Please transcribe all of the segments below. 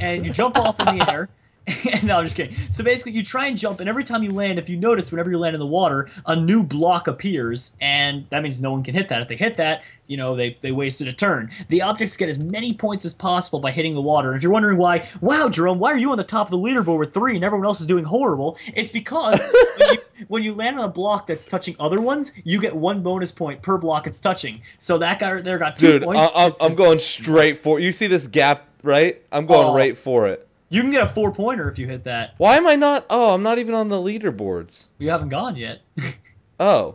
and you jump off in the air. And no, I'm just kidding. So basically, you try and jump, and every time you land, if you notice, whenever you land in the water, a new block appears, and that means no one can hit that. If they hit that, you know, they, they wasted a turn. The objects get as many points as possible by hitting the water. And if you're wondering why, wow, Jerome, why are you on the top of the leaderboard with three and everyone else is doing horrible? It's because when, you, when you land on a block that's touching other ones, you get one bonus point per block it's touching. So that guy right there got two Dude, I, points. I'm, I'm going straight for You see this gap, right? I'm going Oh. right for it. You can get a four pointer if you hit that. Why am I not? Oh, I'm not even on the leaderboards. You haven't gone yet. Oh.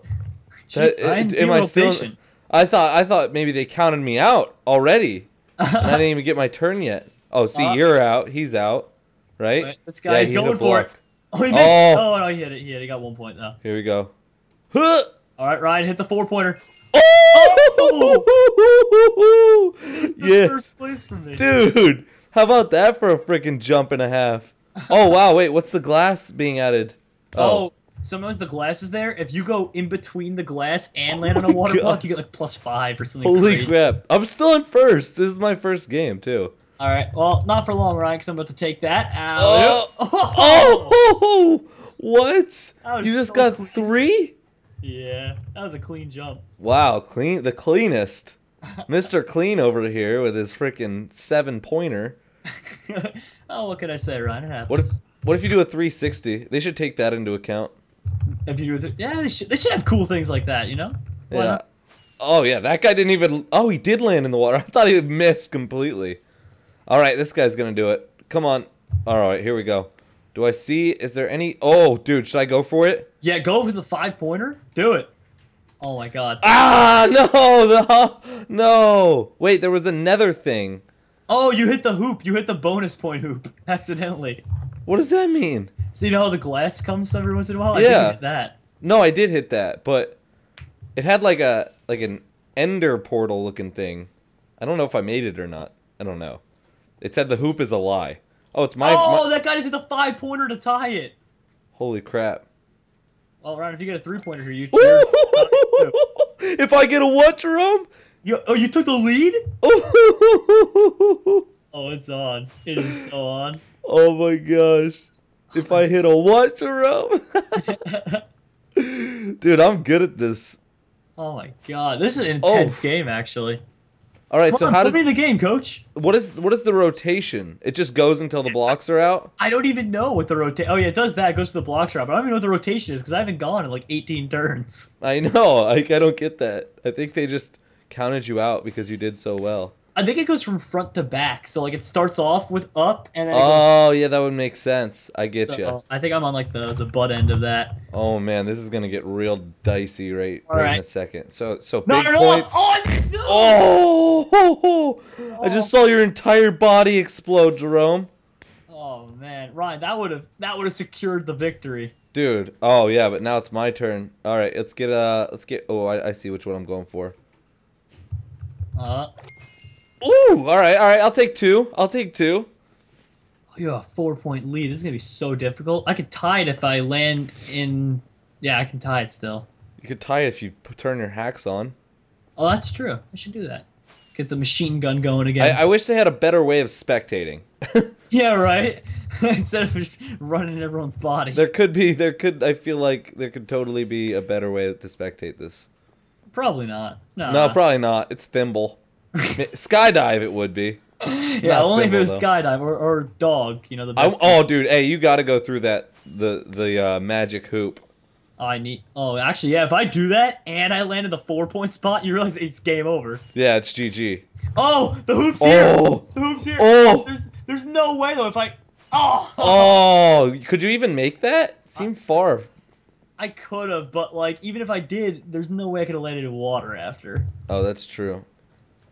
Jeez, That- am be a I still- patient. I thought I thought maybe they counted me out already. I didn't even get my turn yet. Oh, see, Uh, you're out. He's out. Right? This guy is he hit a going for it. Oh, he missed. Oh. Oh, no, he hit it. He hit it. He got one point though. Here we go. Huh! All right, Ryan, hit the four pointer. Oh! yes. First place for me. Dude, how about that for a freaking jump and a half? Oh wow, wait, what's the glass being added? Oh, oh. sometimes the glass is there. If you go in between the glass and oh land on a water block, you get like plus five or something. holy crazy. crap! I'm still in first. This is my first game too. All right, well, not for long, Ryan, because I'm about to take that out. Oh. Oh, what? That You just so got clean. three? Yeah, that was a clean jump. Wow, clean, the cleanest, Mr. Clean over here with his freaking seven pointer. oh, what can I say, Ryan? It happens. What if, what if you do a 360? They should take that into account. if you do? Yeah, they should, they should have cool things like that, you know? Why Yeah. not? Oh yeah, that guy didn't even. Oh, he did land in the water. I thought he missed completely. All right, this guy's gonna do it. Come on. All right, here we go. Do I see? Is there any? Oh, dude, should I go for it? Yeah, go for the five pointer. Do it. Oh my god. Ah, no, the no. Wait, there was another thing. Oh, you hit the hoop. You hit the bonus point hoop accidentally. What does that mean? So you know how the glass comes every once in a while? Yeah. hit that. No, I did hit that, but it had like a like an ender portal looking thing. I don't know if I made it or not. I don't know. It said the hoop is a lie. Oh, it's my, oh, my that guy just hit the five pointer to tie it. holy crap. Well, Ryan, if you get a three pointer here, you. if I get a what, Jerome? you oh, you took the lead? oh Oh, it's on. It is so on. Oh my gosh. If I hit a what, Jerome? Dude, I'm good at this. Oh my god, this is an Oh. intense game, actually. All right, Come so on, how does me the game, coach. what is what is the rotation? It just goes until the blocks are out. I don't even know what the rotation. Oh yeah, it does that. It goes to the blocks route, but I don't even know what the rotation is because I haven't gone in like 18 turns. I know. Like I don't get that. I think they just counted you out because you did so well. I think it goes from front to back. So like it starts off with up and then Oh yeah, that would make sense. I get so, you. I think I'm on like the the butt end of that. Oh man, this is gonna get real dicey right, All right, in a second. So so No, big no, no! points. Oh, I missed it! Oh, I just saw your entire body explode, Jerome. Oh man, Ryan, that would have that would have secured the victory. Dude. Oh yeah, but now it's my turn. All right, let's get uh, let's get. Oh, I, I see which one I'm going for. Uh, Ooh, all right, all right. I'll take two. I'll take two. you have a four point lead. This is gonna be so difficult. I could tie it if I land in. Yeah, I can tie it still. You could tie it if you turn your hacks on. Oh, that's true. I should do that. Get the machine gun going again. I wish they had a better way of spectating. yeah, right. Instead of just running everyone's body. there could be, there could. I feel like there could totally be a better way to spectate this. Probably not. No. No, probably not. It's thimble. Skydive, it would be. yeah, not only if it was though. skydive or, or dog. You know the I, oh, dude, hey, you got to go through that the the uh, magic hoop. Oh, I need. Oh, actually, yeah. If I do that and I land in the four point spot, you realize it's game over. Yeah, it's GG. Oh, the hoop's here. Oh. The hoop's here. Oh. There's there's no way though. If I. Oh. Oh, could you even make that? It seemed far. I could have, but like even if I did, there's no way I could have landed in water after. Oh, that's true.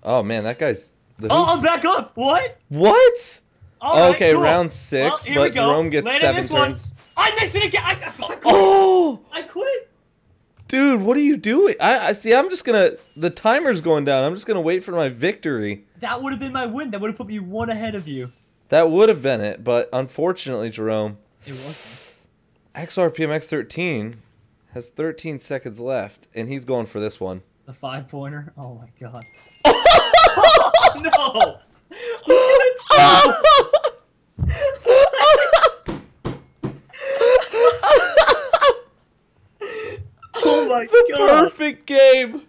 Oh man, that guy's. The Oh, I'm back up. What? What? Right, okay, cool. round six, Well, but. Jerome gets seven this one. turns. I missed it again. I, I, quit. Oh, I quit. dude, what are you doing? I, I see. I'm just gonna. The timer's going down. I'm just gonna wait for my victory. That would have been my win. That would have put me one ahead of you. That would have been it, but unfortunately, Jerome, It wasn't. XRPM X13 has 13 seconds left, and he's going for this one. The five pointer? Oh my god. oh, no! oh my the god. Perfect game!